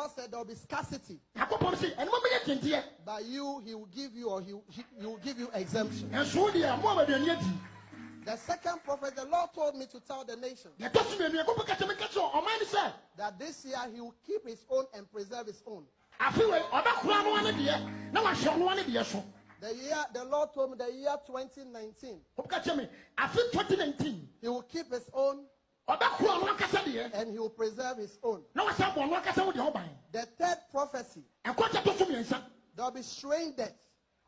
Lord said there will be scarcity. nyankopɔn sɛ ɛnoma bɛyɛ tenteɛ By you, He will give you or He, he, he will give you exemption. ɛnso wo deɛ mo a bɛduane adi The second prophet, the Lord told me to tell the nation deɛ ɛtɔ so mmienu nyankopɔn ka kyɛ me ka kyerɛ ɔman ne sɛ that this year He will keep His own and preserve His own. afe wei ɔbɛkora no ane deɛ na wahyɛ ɔno ane deɛ The year, the Lord told me the year 2019, ɔbɛka kyerɛ me afe 2019 He will keep His own ɔbɛkora ɔno ankasa deɛ and He will preserve His own. na wasan bɔ ɔno ankasa wo deɛ ho ban The third prophecy, ɛkɔ kyɛ to so mmiɛnsa there will be strange death.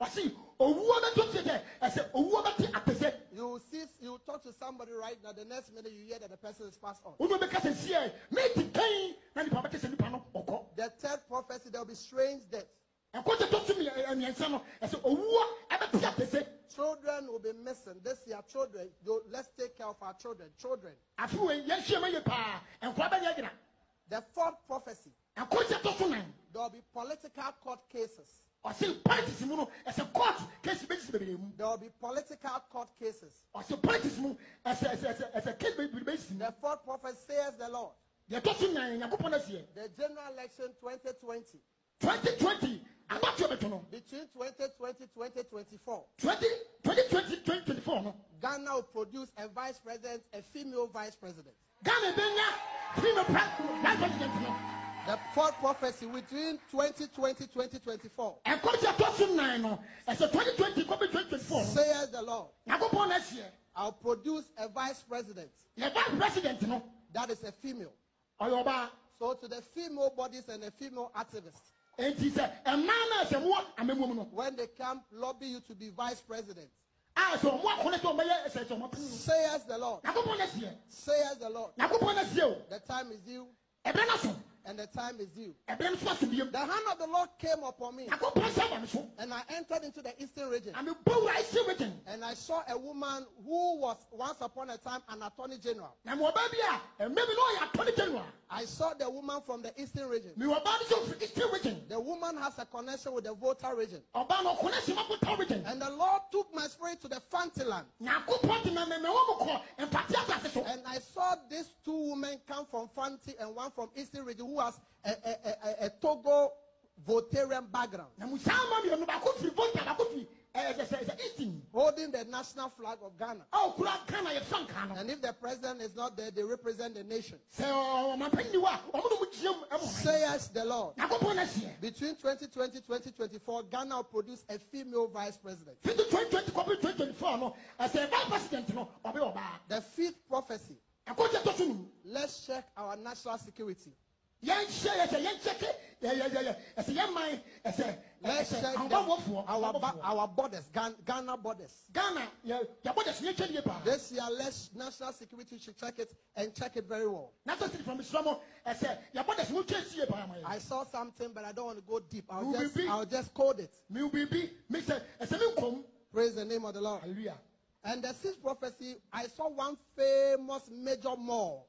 ɔse owuo bɛto tie sɛ ɛsɛ owuo You will see, you will talk to somebody right now. The next minute you hear that the person is passed on. wone bɛka sɛ sie meti kan na nipa bɛte sɛ nipa no ɔkɔ The third prophecy, there will be strange death. Children will be missing. This year, children. Let's take care of our children. Children. The fourth prophecy. There will be political court cases. There will be political court cases. The fourth prophet says the Lord. The general election 2020. 2020 abatuo bi to no. between twenty twenty twenty twenty four. twenty twenty twenty twenty twenty four no. ghana will produce a vice president a female vice president. ghana bɛ nya female vice president the fourth prophecy between twenty twenty twenty twenty four. ɛkɔm ti ɛtɔ so nnan no ɛsɛ twenty twenty kɔ bi twenty twenty four. says the lord. nyakubɔn na ɛsɛ. i will produce a vice president. a vice president no. that is a female. ɔyɔ so to the female bodies and the female activists. Enti sɛ ɛmaa a sɛ mowɔ amammuom no. When they come lobby you to be vice president, a sɛ ɔmo akɔne sɛ ɔmɛyɛ ɛsɛ sɛ ɔmɔpene no. says the Lord. nyankopɔn no seɛ Says the Lord. nyankopɔn no seɛ o. The time is due. Ɛberɛ no so. And the time is due. The hand of the Lord came upon me. And I entered into the eastern na region. And I saw a woman who was once upon a time an attorney general. Na mewɔ baa bi a ɛmɛ bi na ɔyɛ atɔne general I saw the woman from the eastern region. mewɔ baa bi sɛ ɔfiri eastern region The woman has a connection with the Volta region. ɔbaa no ɔkɔne sɛ makota region And the Lord took my spirit to the Fanti land. nyankopɔn te mɛmɛmɛ wɔ mo kɔ mpate asase so And I saw these two women come from Fanti and one from Eastern region who has a, a, a, a, Togo Voltarian background, national flag of Ghana. Oh, ɔkura ghana yɛ frankaa no And if the president is not there, they represent the nation. sɛ ɔmampani ni hɔ a ɔmo no mo gyina mu ɛmo hɔ Says the Lord. nyankopɔn no seɛ Between 2020 2024, Ghana will produce a female vice president. fiti 2020 2024 no ɛsɛ vice president no ɔbɛ ɔbaa The fifth prophecy ɛkɔ kyɛ tɔ let's check our national security. Yɛnhyɛ yɛ sɛ yɛnkyɛke yɛyɛyɛyɛ ɛsɛ yɛman ɛsɛ Let's ɛsɛ check the- ahobammɔfoɔ our, our borders, Ghana borders. ghana yɛ sɛ yɛnkyɛ nie paa. This year, let's national security should check it and check it very well. na sɛ sɛ from islam ɛsɛ yɛbɔ dɛ sɛ wotwa sie paa I saw something, but I don't want to go deep. I'll just, be- I'll just code it. mew biribi me sɛ ɛsɛ me nkɔm Praise the name of the Lord. hallelujah. And the sixth prophecy, I saw one famous major mall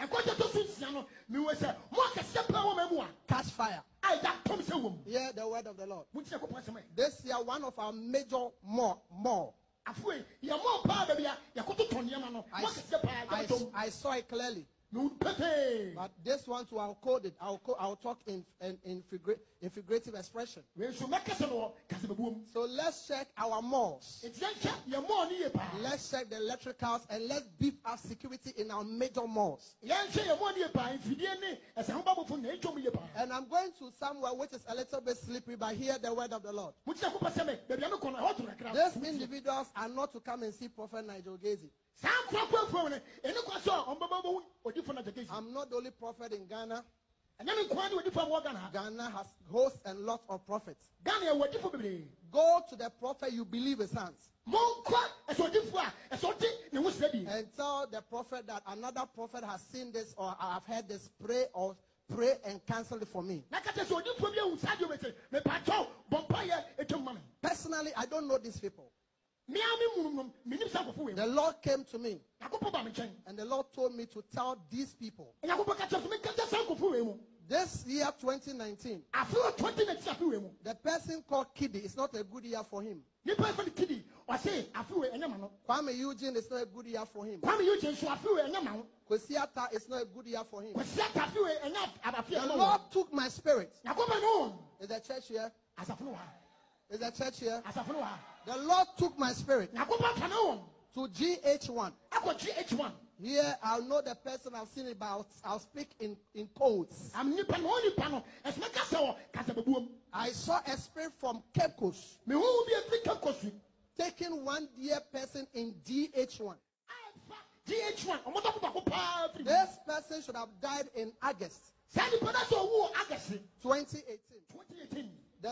ɛkɔ kyɛ tɔ so nsia no mewɔ sɛ mo akɛseɛ paa wɔ ma mu a catch fire. a ɛda tɔm sɛ wɔ mu Hear the word of the Lord. montie kɔpɔ asɛm ɛ This year, one of our major mall, mall afei yɛmɔ paa baabi a yɛkoto tɔ nneɛma no I, mo akɛseɛ paa I, yɛtɔm I saw it clearly. But this one too, I'll code it. I'll, I'll talk in, in, in, figura- in figurative expression. wei nso mɛkasa no wɔ kasɛbɛbuom So let's check our malls. nti yɛnhwɛ yɛmɔɔ no yie paa Let's check the electricals and let's beef up security in our major malls. yɛnhwɛ yɛmɔɔ no yie paa mfidie ne ɛsɛ hobabɔfo na ɛtwom yie paa And I'm going to somewhere which is a little bit slippery, but hear the word of the Lord. motie kɔpɔ sɛ me baabi a mekɔ no ɛhɔ to kakra These individuals are not to come and see Prophet Nigel Gaisie. I'm not the only prophet in Ghana. ɛnyɛ me nkoa ne odifo a mowɔ ghana ha Ghana has hosts and lots of prophets. Go to the prophet you believe his hands monkɔ ɛsɛ odifo a ɛsɛ ɔde ne ho srɛ die and tell the prophet that another prophet has seen this or I've heard this. Pray or pray and cancel it for me. na ka kyɛ sɛ odifoɔ bi ahu saa deɛ wobɛsɛ mepakyɛw bɔ mpayɛ ɛtwam ma me Personally, I don't know these people. Mea me munumnom menim saa nkɔfo wei The Lord came to me nyankopɔn ba me nkyɛn and the Lord told me to tell these people nyankopɔn ka kyerɛ so meka kyɛ saa nkɔfo wei mu this year 2019, afei 20 na ti afe wei mu the person called KiDi is not a good year for him. nipa ɛfɛ no kidi ɔse afewe ɛnyɛ ma no Kuami Eugene is not a good year for him. kwame yi nso afewe ɛnyɛ ma Kwesi Arthur is not a good year for him. kwasi ata afewe ɛnyɛ The ɛnyɛ ma wo Lord took my spirit. no Is the church here? asafo no wɔ ha Is the church here? asafo no wɔ ha the Lord took my spirit to GH1. GH1. Here I'll know the person I've seen it, but I'll, speak in, in codes. I saw a spirit from Cape Coast taking one dear person in GH1. GH1. This person should have died in August. 28.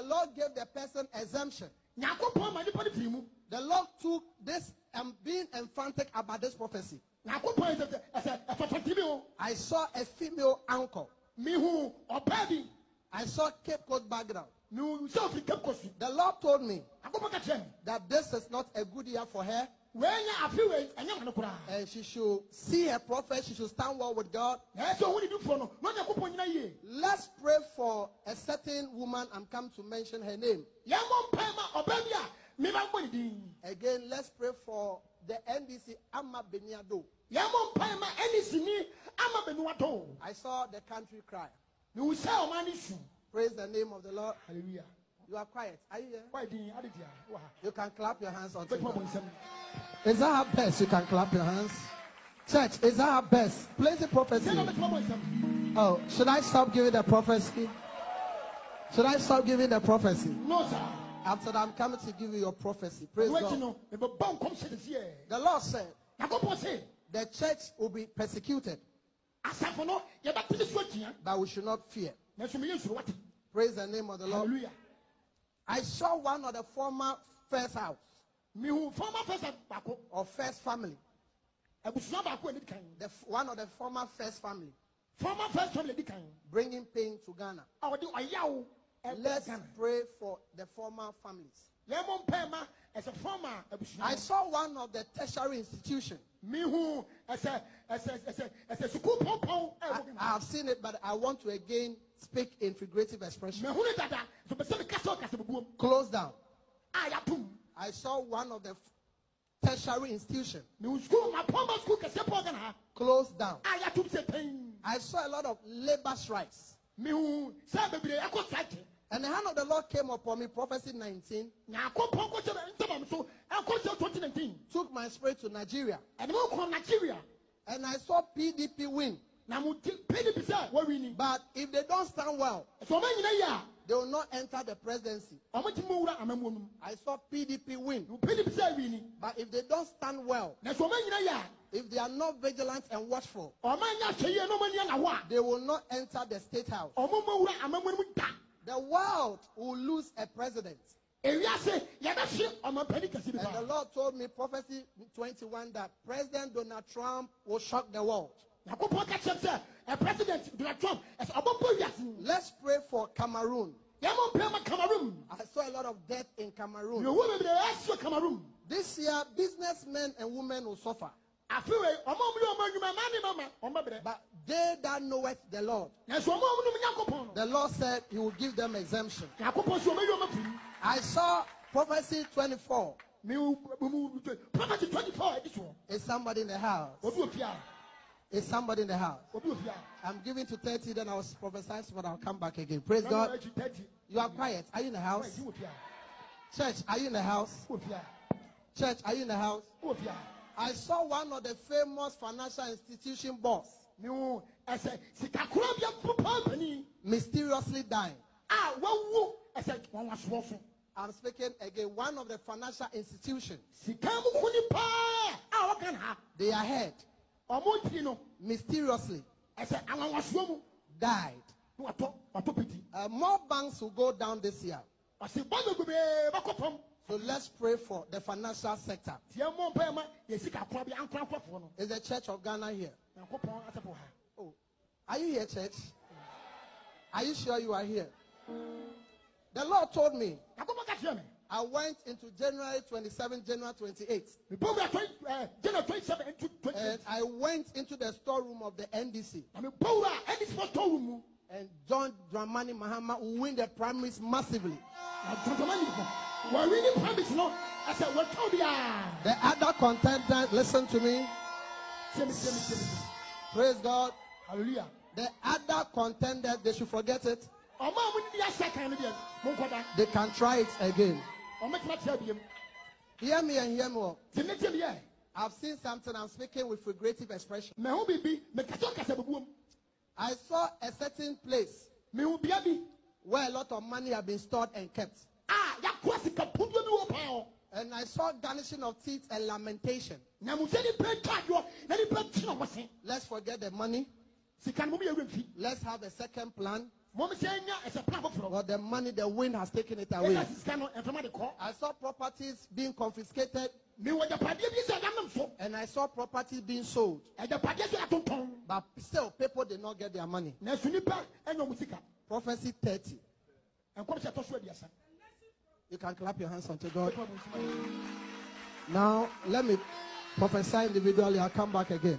Lord gave the person exemption. nyakopɔn ma nipa no firi mu The Lord took this and being emphatic about this prophecy. nyakopɔn ɛsɛ ɛsɛ ɛfɛfɛti mi o I saw a female uncle. mihu ɔbaa bi I saw Cape Coast background. mihu sɛ ofiri kam kɔsu The Lord told me nyakopɔn ka kyerɛ mi that this is not a good year for her wɛnyɛ afi wɛ ɛnyɛ ma no koraa and she should see her prophet. She should stand well with God. na ɛsɛ ohun ni difoɔ no na nyakopɔn nyina yie Let's pray for a certain woman. I'm come to mention her name. yɛn mo mpɛn ma ɔbaa bi a mi ba mbɔ ne din Again, let's pray for the NDC Ama Benyiwa-Doe. yɛn mo mpɛn ma ɛni sini ama bɛni wa tɔ I saw the country cry. mihu sɛ ɔmaa ni Praise the name of the Lord. hallelujah You are quiet. Are you here? wɔyɛ din adi tia wɔ ha You can clap your hands until bɛtuma bɔ God. Is that her best? You can clap your hands. Church, is that her best? Place the prophecy. sɛ na bɛtuma bɔ nsɛm Oh, should I stop giving the prophecy? Should I stop giving the prophecy? no sir After that, I'm coming to give you your prophecy. Praise God. no mɛbɛbɔ nkɔm hyɛ ne seɛ The Lord said the church will be persecuted, asafo no yɛbɛtene so atua but we should not fear. nanso meyɛ nsuro wate Praise the name of the Lord. hallelujah I saw one of the former first house. Mihu fɛsɛ baako. Or first family, abusua baako a kan. The f- one of the former first family, fɔma fɛsɛ family kan. Bringing pain to Ghana. Let's pray for the former families. Yɛn mo mpɛn ma ɛsɛ fɔma abusua I saw one of the tertiary institution. I, I have seen it, but I want to again speak in figurative expression. mɛhu ne dada so bɛsɛ mi kasa ɔkasa bubuom Close down. I saw one of the tertiary institution. mihu sukuu ma pɔnba sukuu kɛseɛ pɔn Ghana ha Close down. a yatum sɛ tɛn I saw a lot of labor strikes. Mihu sɛ bebree ɛkɔ sati And the hand of the Lord came upon me, prophecy 19, nyako pɔn kɔ sɛ ntɛbam so ɛkɔ sɛ twenty nineteen took my spirit to Nigeria. ɛnum kɔ Nigeria And I saw PDP win. na mo ti pdp sɛ wɔwi ni But if they don't stand well, ɛsɛ ɔmɛ nyina yi a they will not enter the presidency. ɔmo ti mo wura amamuo nom I saw PDP win. pdp sɛ wi ni But if they don't stand well, na ɛsɛ ɔmɛ nyina yi a if they are not vigilant and watchful, ɔmɛ nya hwɛ yie na ɔmɛ nia na hɔ a they will not enter the state house. Ɔmo mo wura amamuo nom da The world will lose a president. ewiase yɛbɛhye ɔmo mpani kɛse bi And the Lord told me, prophecy 21, that President Donald Trump will shock the world. nyakopɔn ka kyerɛ sɛ ɛ president donald trump ɛsɛ ɔbɛbɔ wiase Let's pray for Cameroon. yɛmɔ mpɛ ma cameroon I saw a lot of death in Cameroon. yɛwu bebree ɛsɛ cameroon This year, businessmen and women will suffer. Afewe ɔmo ɔmo yɛ ɔmo adwuma maa ne mama ɔmo bɛbrɛ But they that knoweth the Lord, nanso ɔmo ɔmo nom nyakopɔn no the Lord said he will give them exemption. nyakopɔn sɛ ɔmo yi ɔmo firi I saw prophecy 24. mi mu mu prophecy twenty four ɛdi soɔ Is somebody in the house? obi wɔ fie a Is somebody in the house? obi wɔ fie a I'm giving to 30, then I'll prophesy, but I'll come back again. Praise God. You are quiet. Are you in the house? ɛdi wɔ fie a Church, are you in the house? wɔ fie a Church, are you in the house? Wɔ fie a I saw one of the famous financial institution boss. Mi mu ɛsɛ sikakora bi afu paa panin mysteriously dying. a wawu ɛsɛ wɔn wasoɔ so I'm speaking again. One of the financial institutions, sika mu kuni paa a wɔka na ha they are head. Ɔmo tiri no mysteriously ɛsɛ awanwasoɔ mu died. na watɔ watɔ piti Uh, more banks will go down this year. ɔsi bɔnbɛ bebree bɛkɔ fam So let's pray for the financial sector. tiɛ mɔ mpɛ ma yɛ sikakora bi ankora nkɔfoɔ no Is the Church of Ghana here? nyankopɔn asɛpɔ ha Oh, are you here, church? Are you sure you are here? The Lord told me nyankopɔn ka kyerɛ me I went into January 27, January 28, mebɔ wura twenty ɛɛ eh, january twenty seven into and I went into the storeroom of the NDC. na mebɔ wura ɛni sɔ tɔw And John Dramani Mahama win the primaries massively. Na jɔnjɔnma yi bɔ wɔwi ni promise no ɛsɛ wɔtɔn bi a The other contender, listen to me. Praise God. hallelujah The other contender, they should forget it. ɔmo a mo ni asa kan no deɛ mo nkɔda They can try it again. ɔmo tena kyerɛ biem Hear me and hear more. tiɛmi tiɛmi yɛ I've seen something, I'm speaking with figurative expression. mɛ ho bibi mɛ kasa kasa bɛ buom I saw a certain place mɛ ho bia bi where a lot of money had been stored and kept. And I saw garnishing of teeth and lamentation. na mo sɛ nipa twa adwo na nipa ti na ɔmo se Let's forget the money. sika no mo bi yɛ wura fi Let's have a second plan. mo mo sɛ nya ɛsɛ plan foforɔ But the money, the wind has taken it away. ɛsɛ sika no ɛfɛma de kɔ I saw properties being confiscated mi wɔ japadeɛ bi sɛ ɛda nam so and I saw properties being sold. ɛjapadeɛ so atontɔn But still, people did not get their money. na esu nipa ɛnya ɔmo sika Prophecy 30. nkɔm sɛ ɛtɔ so aduasa You can clap your hands unto God. Now, let me prophesy individually. I'll come back again.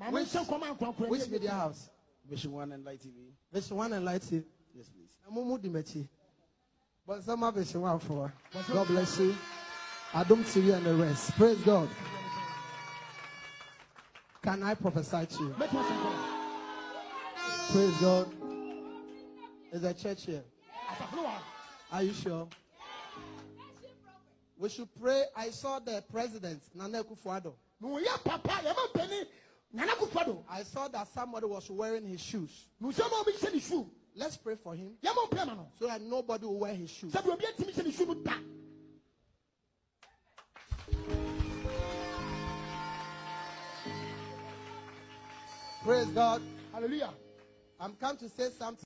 maame nhyɛ nkɔm ankorankora Which media house? Vision One and Light TV. Vision One and Light TV. Yes, please. Amumu Dimechi. But some have Vision One for. God bless you. Adum to you and the rest. Praise God. Can I prophesy to you? mɛtuma sɛ nkɔm Praise God. Is a church here? asafo no wa Are you sure? We should pray. I saw the president, Nana Akufo-Addo. na wɔyɛ papa yɛma mpani nana kufa do I saw that somebody was wearing his shoes. na nsɛm a obi hyɛ ne shoe Let's pray for him yɛma mpɛ ma so that nobody will wear his shoes. sɛbi obi atumi hyɛ ne shoe no da Praise God. hallelujah I'm come to say something.